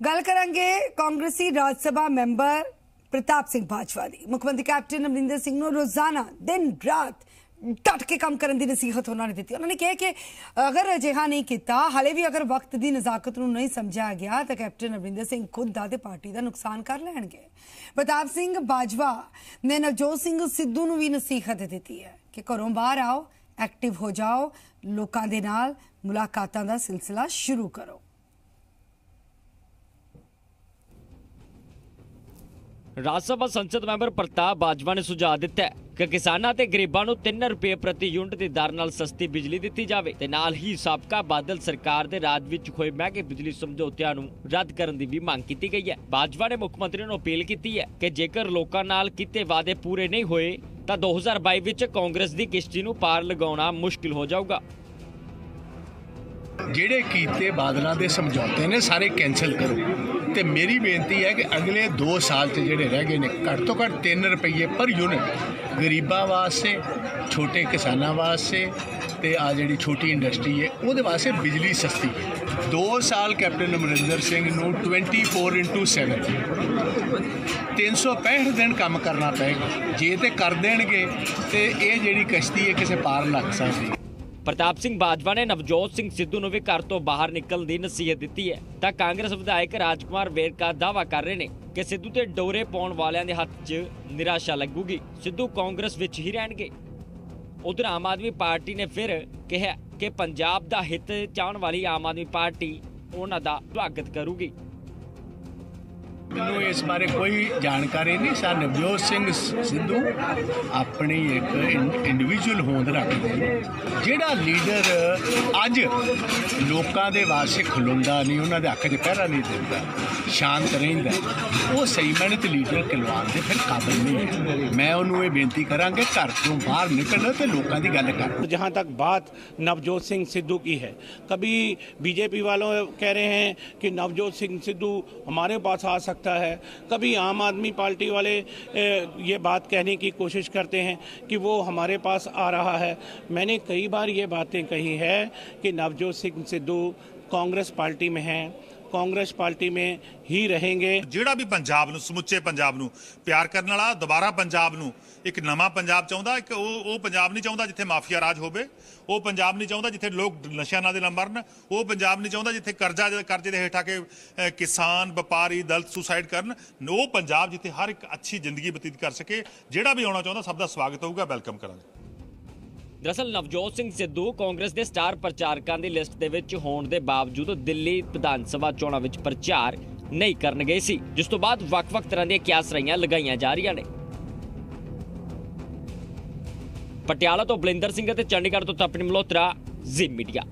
ਗੱਲ ਕਰਾਂਗੇ ਕਾਂਗਰਸੀ ਰਾਜ ਸਭਾ ਮੈਂਬਰ ਪ੍ਰਤਾਪ ਸਿੰਘ ਬਾਜਵਾ ਦੀ। ਮੁੱਖ ਮੰਤਰੀ ਕੈਪਟਨ ਅਮਰਿੰਦਰ ਸਿੰਘ ਨੂੰ ਰੋਜ਼ਾਨਾ, ਦਿਨ ਰਾਤ ਡਟ ਕੇ ਕੰਮ ਕਰਨ ਦੀ ਨਸੀਹਤ ਉਹਨਾਂ ਨੇ ਦਿੱਤੀ। ਉਹਨਾਂ ਨੇ ਕਿਹਾ ਕਿ ਅਗਰ ਅਜਿਹਾ ਨਹੀਂ ਕੀਤਾ, ਹਾਲੇ ਵੀ ਅਗਰ ਵਕਤ ਦੀ ਨਜ਼ਾਕਤ ਨੂੰ ਨਹੀਂ ਸਮਝਿਆ ਗਿਆ, ਤਾਂ ਕੈਪਟਨ ਅਮਰਿੰਦਰ ਸਿੰਘ ਖੁਦ ਦਾ ਤੇ ਪਾਰਟੀ ਦਾ ਨੁਕਸਾਨ ਕਰ ਲੈਣਗੇ। ਪ੍ਰਤਾਪ ਸਿੰਘ ਬਾਜਵਾ ਨੇ ਨਵਜੋਤ ਸਿੰਘ ਸਿੱਧੂ ਨੂੰ ਵੀ ਨਸੀਹਤ ਦਿੱਤੀ ਹੈ ਕਿ ਘਰੋਂ ਬਾਹਰ ਆਓ, ਐਕਟਿਵ ਹੋ ਜਾਓ, ਲੋਕਾਂ ਦੇ ਨਾਲ ਮੁਲਾਕਾਤਾਂ ਦਾ ਸਿਲਸਿਲਾ ਸ਼ੁਰੂ ਕਰੋ। ਰਾਜ ਸਭਾ ਸੰਸਦ ਮੈਂਬਰ ਪ੍ਰਤਾਪ ਬਾਜਵਾ ਨੇ ਸੁਝਾਅ ਦਿੱਤਾ ਕਿ ਕਿਸਾਨਾਂ ਤੇ ਗਰੀਬਾਂ ਨੂੰ 3 ਰੁਪਏ ਪ੍ਰਤੀ ਯੂਨਿਟ ਦੀ ਦਰ ਨਾਲ ਸਸਤੀ ਬਿਜਲੀ ਦਿੱਤੀ ਜਾਵੇ ਤੇ ਨਾਲ ਹੀ ਸਾਬਕਾ ਬਾਦਲ ਸਰਕਾਰ ਦੇ ਰਾਜ ਵਿੱਚ ਹੋਏ ਮਹਿੰਗੇ ਬਿਜਲੀ ਸਮਝੌਤਿਆਂ ਨੂੰ ਰੱਦ ਕਰਨ ਦੀ ਵੀ ਮੰਗ ਕੀਤੀ ਗਈ ਹੈ। ਬਾਜਵਾ ਨੇ ਮੁੱਖ ਮੰਤਰੀ ਨੂੰ ਅਪੀਲ ਕੀਤੀ ਹੈ ਕਿ ਜੇਕਰ ਲੋਕਾਂ ਨਾਲ ਕੀਤੇ ਵਾਅਦੇ ਪੂਰੇ ਨਹੀਂ ਹੋਏ, ਤਾਂ 2022 ਵਿੱਚ ਕਾਂਗਰਸ ਦੀ ਕਿਸ਼ਤੀ ਨੂੰ ਪਾਰ ਲਗਾਉਣਾ ਮੁਸ਼ਕਿਲ ਹੋ ਜਾਊਗਾ। ਜਿਹੜੇ ਕੀਤੇ ਬਾਦਲਾਂ ਦੇ ਸਮਝੌਤੇ ਨੇ, ਸਾਰੇ ਕੈਨਸਲ ਕਰੋ। ਤੇ ਮੇਰੀ ਬੇਨਤੀ ਹੈ ਕਿ ਅਗਲੇ 2 ਸਾਲ ਤੇ ਜਿਹੜੇ ਰਹਿ ਗਏ ਨੇ, ਘੱਟ ਤੋਂ ਘੱਟ 3 ਰੁਪਏ ਪਰ ਯੂਨਿਟ ਗਰੀਬਾਂ ਵਾਸਤੇ, ਛੋਟੇ ਕਿਸਾਨਾਂ ਵਾਸਤੇ ਤੇ ਆ ਜਿਹੜੀ ਛੋਟੀ ਇੰਡਸਟਰੀ ਹੈ, ਉਹਦੇ ਵਾਸਤੇ ਬਿਜਲੀ ਸਸਤੀ। 2 ਸਾਲ ਕੈਪਟਨ ਅਮਰਿੰਦਰ ਸਿੰਘ ਨੂੰ 24/7 365 ਦਿਨ ਕੰਮ ਕਰਨਾ ਪਏਗਾ। ਜੇ ਤੇ ਕਰ ਦੇਣਗੇ ਤੇ ਇਹ ਜਿਹੜੀ ਕਸ਼ਤੀ ਹੈ, ਕਿਸੇ ਪਾਰ ਲੱਗ ਸਕਦੀ ਪ੍ਰਤਾਪ ਸਿੰਘ ਬਾਜਵਾ ਨੇ ਨਵਜੋਤ ਸਿੰਘ ਸਿੱਧੂ ਨੂੰ ਵੀ ਘਰ ਤੋਂ ਬਾਹਰ ਨਿਕਲਣ ਦੀ ਨਸੀਹਤ ਦਿੱਤੀ ਹੈ। ਤਾਂ ਕਾਂਗਰਸ ਵਿਧਾਇਕ ਰਾਜਕੁਮਾਰ ਵੇਰਕਾ ਦਾਵਾ ਕਰ ਰਹੇ ਨੇ ਕਿ ਸਿੱਧੂ ਤੇ ਡੋਰੇ ਪਾਉਣ ਵਾਲਿਆਂ ਦੇ ਹੱਥ 'ਚ ਨਿਰਾਸ਼ਾ ਲੱਗੂਗੀ। ਸਿੱਧੂ ਕਾਂਗਰਸ ਵਿੱਚ ਹੀ ਰਹਿਣਗੇ। ਉਧਰ ਆਮ ਆਦਮੀ ਪਾਰਟੀ ਨੇ ਫਿਰ ਕਿਹਾ ਕਿ ਪੰਜਾਬ ਦਾ ਹਿੱਤ ਚਾਹਣ ਵਾਲੀ ਆਮ ਆਦਮੀ ਪਾਰਟੀ ਉਹਨਾਂ ਦਾ ਸਵਾਗਤ ਕਰੂਗੀ। ਮੈਨੂੰ ਇਸ ਬਾਰੇ ਕੋਈ ਜਾਣਕਾਰੀ ਨਹੀਂ ਸਰ ਨਵਜੋਤ ਸਿੰਘ ਸਿੱਧੂ ਆਪਣੀ ਇੱਕ ਇੰਡੀਵਿਜੂਅਲ ਹੋਂਦ ਰੱਖਦੇ ਨੇ ਜਿਹੜਾ ਲੀਡਰ ਅੱਜ ਲੋਕਾਂ ਦੇ ਵਾਸਤੇ ਖਲੋਂਦਾ ਨਹੀਂ ਉਹਨਾਂ ਦੇ ਹੱਕ 'ਚ ਪਹਿਰਾ ਨਹੀਂ ਦਿੰਦਾ ਸ਼ਾਂਤ ਰਹਿੰਦਾ ਉਹ ਸਹੀ ਮਾਇਨੇ ਤੇ ਲੀਡਰ ਖਿਲਵਾਉਣ ਦੇ ਫਿਰ ਕਾਬਿਲ ਨਹੀਂ ਹੈ ਮੈਂ ਉਹਨੂੰ ਇਹ ਬੇਨਤੀ ਕਰਾਂਗੇ ਘਰ ਤੋਂ ਬਾਹਰ ਨਿਕਲਣਾ ਤੇ ਲੋਕਾਂ ਦੀ ਗੱਲ ਕਰ जहां तक बात नवजोत सिंह सिद्धू की है कभी बीजेपी वालों कह रहे हैं कि नवजोत सिंह सिद्धू हमारे पास आ सकता है। कभी आम आदमी पार्टी वाले ये बात कहने की कोशिश करते हैं कि वो हमारे पास आ रहा है। मैंने कई बार ये बातें कही है कि नवजोत सिंह सिद्धू कांग्रेस पार्टी में हैं। कांग्रेस पार्टी में ही रहेंगे ਜਿਹੜਾ ਵੀ ਪੰਜਾਬ ਨੂੰ ਸਮੁੱਚੇ ਪੰਜਾਬ ਨੂੰ ਪਿਆਰ ਕਰਨ ਵਾਲਾ ਦੁਬਾਰਾ ਪੰਜਾਬ ਨੂੰ ਇੱਕ ਨਵਾਂ ਪੰਜਾਬ ਚਾਹੁੰਦਾ ਇੱਕ ਉਹ ਉਹ ਪੰਜਾਬ ਨਹੀਂ ਚਾਹੁੰਦਾ ਜਿੱਥੇ ਮਾਫੀਆ ਰਾਜ ਹੋਵੇ ਉਹ ਪੰਜਾਬ ਨਹੀਂ ਚਾਹੁੰਦਾ ਜਿੱਥੇ ਲੋਕ ਨਸ਼ਿਆਂ ਨਾਲ ਦੇ ਨਾਲ ਮਰਨ ਉਹ ਪੰਜਾਬ ਨਹੀਂ ਚਾਹੁੰਦਾ ਜਿੱਥੇ ਕਰਜ਼ਾ ਕਰਜ਼ੇ ਦੇ ਹੇਠਾਂ ਕੇ ਅਹ, ਕਿਸਾਨ ਵਪਾਰੀ ਦਲਤ ਸੁਸਾਈਡ ਕਰਨ ਉਹ ਪੰਜਾਬ ਜਿੱਥੇ ਹਰ ਇੱਕ ਅੱਛੀ ਜ਼ਿੰਦਗੀ ਬਤੀਤ ਕਰ ਸਕੇ ਜਿਹੜਾ ਵੀ ਆਉਣਾ ਚਾਹੁੰਦਾ ਸਭ ਦਾ ਸਵਾਗਤ ਹੋਊਗਾ ਵੈਲਕਮ ਕਰਾਂਗੇ ਦਰਅਸਲ ਨਵਜੋਤ ਸਿੰਘ ਸਿੱਧੂ ਕਾਂਗਰਸ ਦੇ ਸਟਾਰ ਪ੍ਰਚਾਰਕਾਂ ਦੀ ਲਿਸਟ ਦੇ ਵਿੱਚ ਹੋਣ ਦੇ ਬਾਵਜੂਦ ਦਿੱਲੀ ਵਿਧਾਨ ਸਭਾ ਚੋਣਾਂ ਵਿੱਚ ਪ੍ਰਚਾਰ ਨਹੀਂ ਕਰਨ ਗਏ ਸੀ, ਜਿਸ ਤੋਂ ਬਾਅਦ ਵੱਖ-ਵੱਖ ਤਰ੍ਹਾਂ ਦੀਆਂ ਕਿਆਸਰਾਈਆਂ ਲਗਾਈਆਂ ਜਾ ਰਹੀਆਂ ਨੇ। ਪਟਿਆਲਾ ਤੋਂ ਬਲਿੰਦਰ ਸਿੰਘ ਅਤੇ ਚੰਡੀਗੜ੍ਹ ਤੋਂ ਤਪਨੀ ਮਲਹੋਤਰਾ, ਜ਼ੀ ਮੀਡੀਆ।